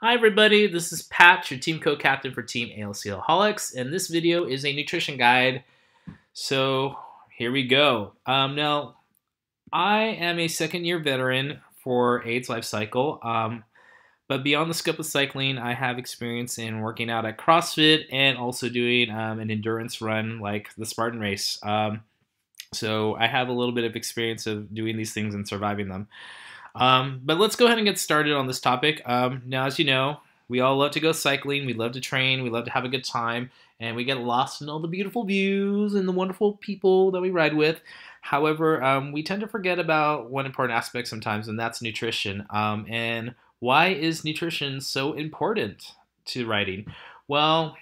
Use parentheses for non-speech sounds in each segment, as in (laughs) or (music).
Hi everybody, this is Pat, your team co-captain for Team ALCaholics, and this video is a nutrition guide. So here we go. Um, now, I am a second year veteran for AIDS Life Cycle, um, but beyond the scope of cycling, I have experience in working out at CrossFit and also doing um, an endurance run like the Spartan Race. Um, so I have a little bit of experience of doing these things and surviving them. Um, but let's go ahead and get started on this topic. Um, now, as you know, we all love to go cycling, we love to train, we love to have a good time, and we get lost in all the beautiful views and the wonderful people that we ride with. However, um, we tend to forget about one important aspect sometimes, and that's nutrition. Um, and why is nutrition so important to riding? Well,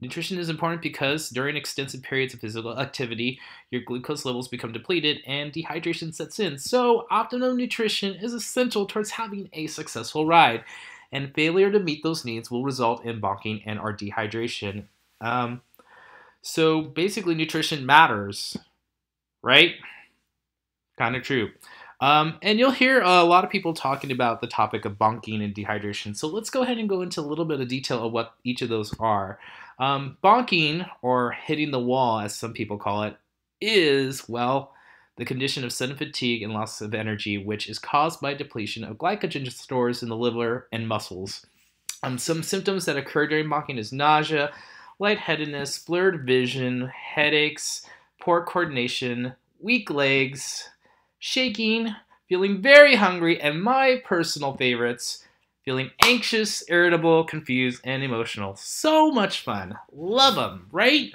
Nutrition is important because during extensive periods of physical activity, your glucose levels become depleted and dehydration sets in. So, optimum nutrition is essential towards having a successful ride, and failure to meet those needs will result in bonking and or dehydration. Um, so, basically, nutrition matters, right? Kind of true. Um, and you'll hear a lot of people talking about the topic of bonking and dehydration. So let's go ahead and go into a little bit of detail of what each of those are. Um, bonking, or hitting the wall, as some people call it, is, well, the condition of sudden fatigue and loss of energy, which is caused by depletion of glycogen stores in the liver and muscles. Um, some symptoms that occur during bonking is nausea, lightheadedness, blurred vision, headaches, poor coordination, weak legs, shaking, feeling very hungry, and my personal favorites, feeling anxious, irritable, confused, and emotional. So much fun. Love them, right?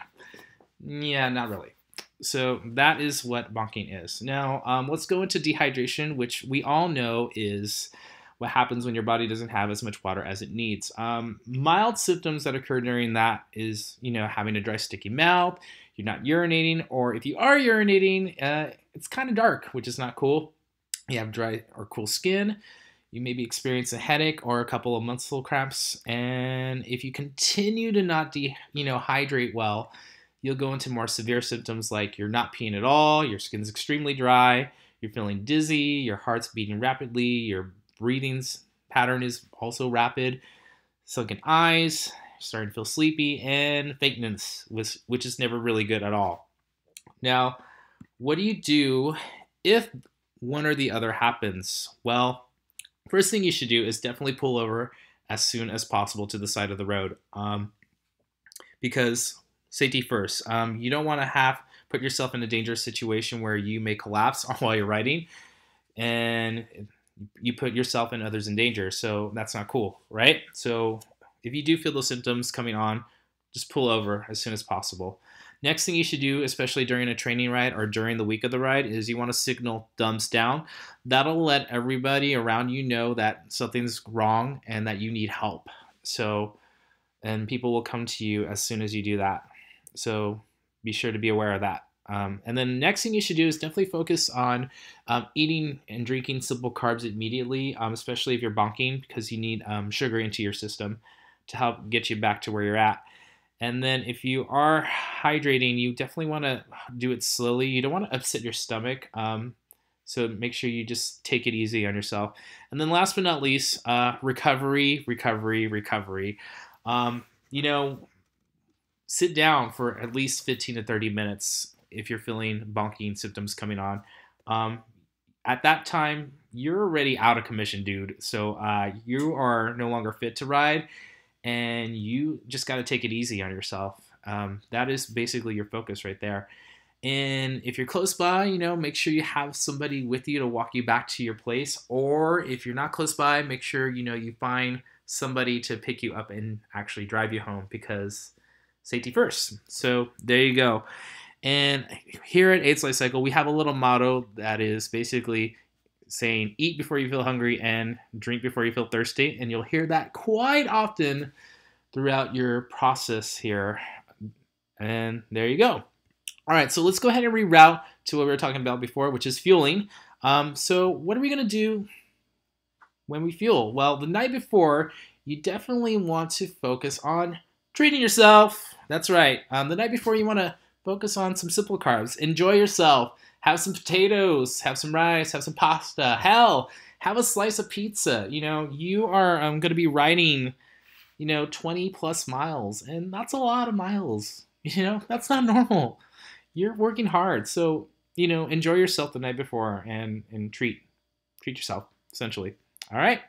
Yeah, not really. So that is what bonking is. Now, um, let's go into dehydration, which we all know is what happens when your body doesn't have as much water as it needs. Um, mild symptoms that occur during that is, you know, having a dry, sticky mouth, you're not urinating, or if you are urinating, uh, it's kind of dark, which is not cool. You have dry or cool skin. You maybe experience a headache or a couple of muscle cramps, and if you continue to not de- you know hydrate well, you'll go into more severe symptoms like you're not peeing at all, your skin's extremely dry, you're feeling dizzy, your heart's beating rapidly, your breathing's pattern is also rapid, sunken eyes, starting to feel sleepy, and faintness, which, which is never really good at all. Now, what do you do if one or the other happens? Well, first thing you should do is definitely pull over as soon as possible to the side of the road. Um, because safety first. Um, you don't want to have put yourself in a dangerous situation where you may collapse (laughs) while you're riding, and you put yourself and others in danger. So that's not cool, right? So if you do feel those symptoms coming on, just pull over as soon as possible. Next thing you should do, especially during a training ride or during the week of the ride, is you want to signal thumbs down. That'll let everybody around you know that something's wrong and that you need help. So, and people will come to you as soon as you do that. So be sure to be aware of that. Um, and then next thing you should do is definitely focus on um, eating and drinking simple carbs immediately, um, especially if you're bonking, because you need um, sugar into your system to help get you back to where you're at. And then if you are hydrating, you definitely want to do it slowly. You don't want to upset your stomach. Um, so make sure you just take it easy on yourself. And then last but not least, uh, recovery, recovery, recovery. Um, you know, sit down for at least 15 to 30 minutes if you're feeling bonking symptoms coming on. Um, at that time, you're already out of commission, dude. So uh, you are no longer fit to ride, and you just got to take it easy on yourself. Um, that is basically your focus right there. And if you're close by, you know, make sure you have somebody with you to walk you back to your place. Or if you're not close by, make sure you know you find somebody to pick you up and actually drive you home because safety first. So there you go. And here at AIDS Life Cycle, we have a little motto that is basically saying eat before you feel hungry and drink before you feel thirsty. And you'll hear that quite often throughout your process here. And there you go. All right, so let's go ahead and reroute to what we were talking about before, which is fueling. Um, so, what are we going to do when we fuel? Well, the night before, you definitely want to focus on treating yourself. That's right. Um, the night before, you want to focus on some simple carbs. Enjoy yourself. Have some potatoes, have some rice, have some pasta. Hell, have a slice of pizza. You know, you are um, going to be riding, you know, 20 plus miles, and that's a lot of miles. (laughs) You know, that's not normal. You're working hard, so you know, enjoy yourself the night before and and treat treat yourself essentially. All right.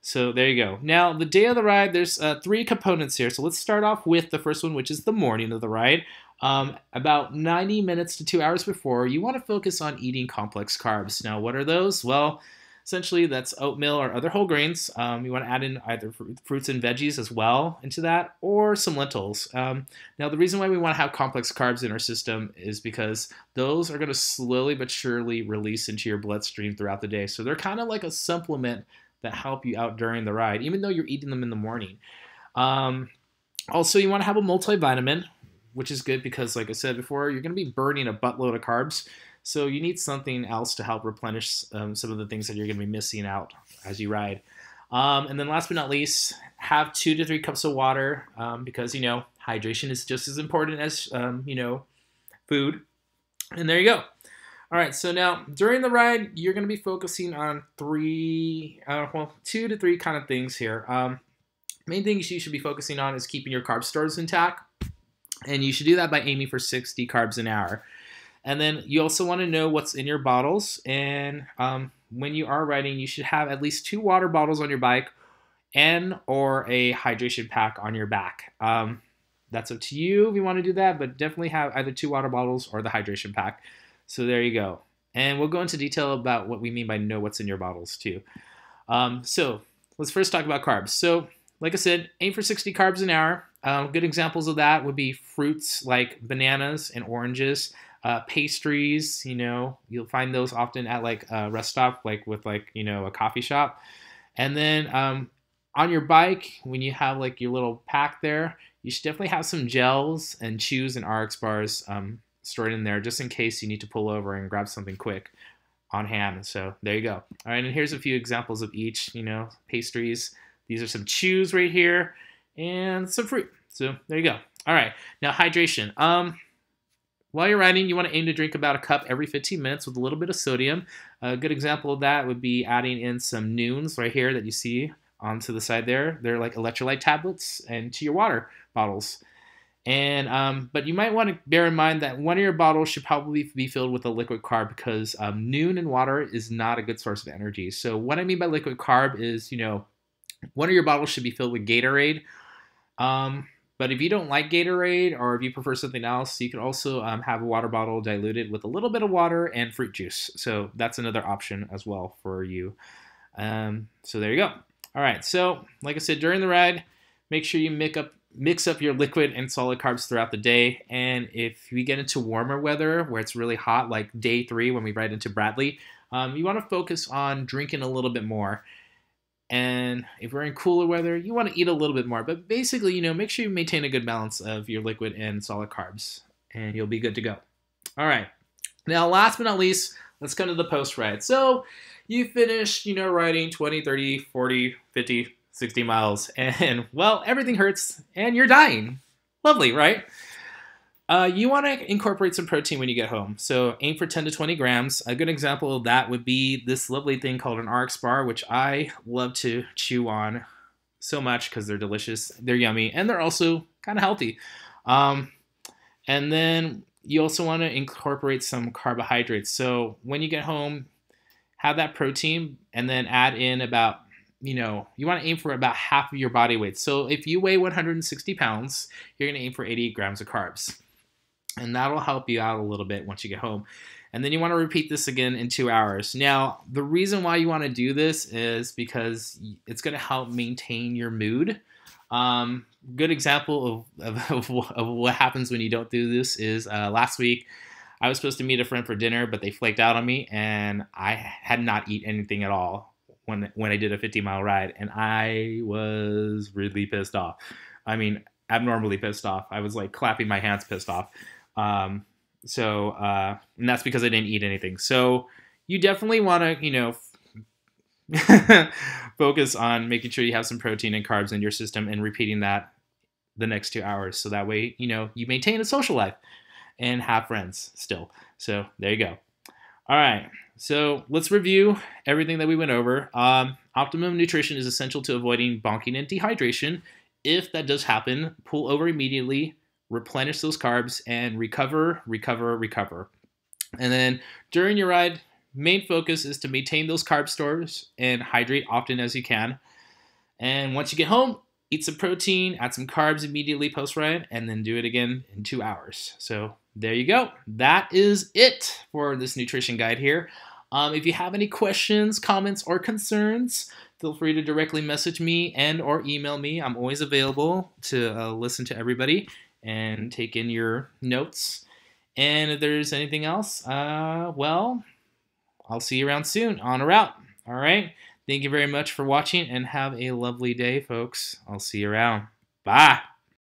So there you go. Now, the day of the ride, there's uh, three components here. So let's start off with the first one, which is the morning of the ride. Um, about 90 minutes to two hours before, you want to focus on eating complex carbs. Now, what are those? Well, essentially that's oatmeal or other whole grains. Um, you want to add in either fr- fruits and veggies as well into that, or some lentils. Um, now, the reason why we want to have complex carbs in our system is because those are going to slowly but surely release into your bloodstream throughout the day. So they're kind of like a supplement that help you out during the ride, even though you're eating them in the morning. Um, also, you want to have a multivitamin, which is good because, like I said before, you're going to be burning a buttload of carbs. So you need something else to help replenish um, some of the things that you're going to be missing out as you ride. Um, and then last but not least, have two to three cups of water um, because, you know, hydration is just as important as, um, you know, food. And there you go. All right, so now during the ride, you're going to be focusing on three, uh, well, two to three kind of things here. Um, main things you should be focusing on is keeping your carb stores intact, and you should do that by aiming for 60 carbs an hour. And then you also want to know what's in your bottles, and um, when you are riding, you should have at least two water bottles on your bike and or a hydration pack on your back. Um, that's up to you if you want to do that, but definitely have either two water bottles or the hydration pack. So there you go. And we'll go into detail about what we mean by know what's in your bottles too. Um, so let's first talk about carbs. So like I said, aim for 60 carbs an hour. Um, good examples of that would be fruits like bananas and oranges, uh, pastries. You know, you'll find those often at like a rest stop, like with like you know a coffee shop. And then um, on your bike, when you have like your little pack there, you should definitely have some gels and chews and RX bars. Um, stored in there just in case you need to pull over and grab something quick on hand. So there you go. All right, and here's a few examples of each, you know, pastries. These are some chews right here and some fruit. So there you go. All right, now hydration. Um, while you're riding, you want to aim to drink about a cup every 15 minutes with a little bit of sodium. A good example of that would be adding in some Nuuns right here that you see onto the side there. They're like electrolyte tablets and to your water bottles. And um, but you might want to bear in mind that one of your bottles should probably be filled with a liquid carb because um, Nuun and water is not a good source of energy. So what I mean by liquid carb is, you know, one of your bottles should be filled with Gatorade. Um, but if you don't like Gatorade or if you prefer something else, you can also um, have a water bottle diluted with a little bit of water and fruit juice. So that's another option as well for you. Um, so there you go. All right. So like I said, during the ride, make sure you mix up mix up your liquid and solid carbs throughout the day. And if we get into warmer weather where it's really hot, like day three when we ride into Bradley, um, you want to focus on drinking a little bit more. And if we're in cooler weather, you want to eat a little bit more. But basically, you know, make sure you maintain a good balance of your liquid and solid carbs, and you'll be good to go. All right. Now, last but not least, let's come to the post ride. So you finish, you know, riding 20, 30, 40, 50, 60 miles, (laughs) and well, everything hurts and you're dying. Lovely, right? Uh, you want to incorporate some protein when you get home. So aim for 10 to 20 grams. A good example of that would be this lovely thing called an RX bar, which I love to chew on so much because they're delicious, they're yummy, and they're also kind of healthy. Um, and then you also want to incorporate some carbohydrates. So when you get home, have that protein and then add in about you know, you want to aim for about half of your body weight. So if you weigh 160 pounds, you're going to aim for 88 grams of carbs. And that'll help you out a little bit once you get home. And then you want to repeat this again in two hours. Now, the reason why you want to do this is because it's going to help maintain your mood. Um, good example of, of, (laughs) of, what happens when you don't do this is uh, last week I was supposed to meet a friend for dinner, but they flaked out on me and I had not eaten anything at all when when I did a 50 mile ride, and I was really pissed off. I mean, abnormally pissed off. I was like clapping my hands, pissed off. Um, so, uh, and that's because I didn't eat anything. So, you definitely want to, you know, (laughs) focus on making sure you have some protein and carbs in your system and repeating that the next two hours. So that way, you know, you maintain a social life and have friends still. So there you go. All right, so let's review everything that we went over. Um, optimum nutrition is essential to avoiding bonking and dehydration. If that does happen, pull over immediately, replenish those carbs, and recover, recover, recover. And then during your ride, main focus is to maintain those carb stores and hydrate often as you can. And once you get home, eat some protein, add some carbs immediately post ride, and then do it again in two hours. So there you go. That is it for this nutrition guide here. Um, if you have any questions, comments, or concerns, feel free to directly message me and or email me. I'm always available to uh, listen to everybody and take in your notes. And if there's anything else, uh, well, I'll see you around soon on or out. All right. Thank you very much for watching and have a lovely day, folks. I'll see you around. Bye.